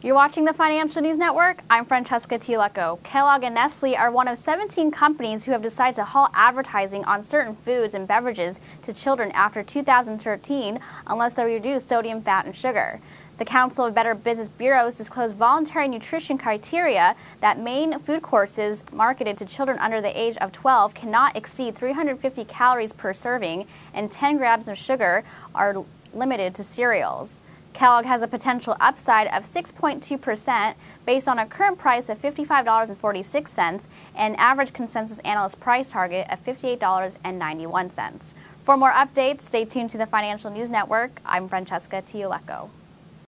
You're watching the Financial News Network. I'm Francesca Tilecco. Kellogg and Nestle are one of 17 companies who have decided to halt advertising on certain foods and beverages to children after 2013 unless they reduce sodium, fat, and sugar. The Council of Better Business Bureaus disclosed voluntary nutrition criteria that main food courses marketed to children under the age of 12 cannot exceed 350 calories per serving and 10 grams of sugar are limited to cereals. Kellogg has a potential upside of 6.2% based on a current price of $55.46 and average consensus analyst price target of $58.91. For more updates, stay tuned to the Financial News Network. I'm Francesca Tiuleco.